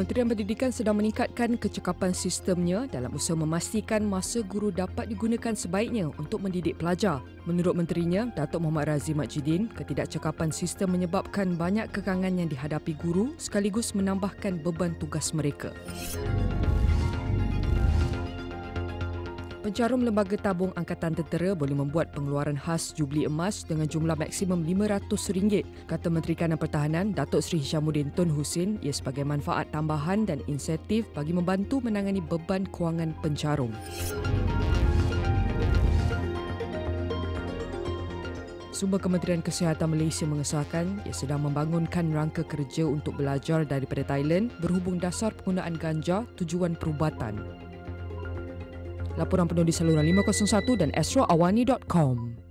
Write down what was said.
Kementerian Pendidikan sedang meningkatkan kecekapan sistemnya dalam usaha memastikan masa guru dapat digunakan sebaiknya untuk mendidik pelajar. Menurut menterinya, Datuk Muhammad Razif Majidin, ketidakcekapan sistem menyebabkan banyak kekangan yang dihadapi guru sekaligus menambahkan beban tugas mereka. Pencarum Lembaga Tabung Angkatan Tentera boleh membuat pengeluaran khas Jubli Emas dengan jumlah maksimum RM500, kata Menteri Kanan Pertahanan Datuk Seri Hishamuddin Tun Husin ia sebagai manfaat tambahan dan insentif bagi membantu menangani beban kewangan pencarum. Sumber Kementerian Kesihatan Malaysia mengesahkan ia sedang membangunkan rangka kerja untuk belajar daripada Thailand berhubung dasar penggunaan ganja tujuan perubatan. Laporan penuh di saluran 501 dan astroawani.com.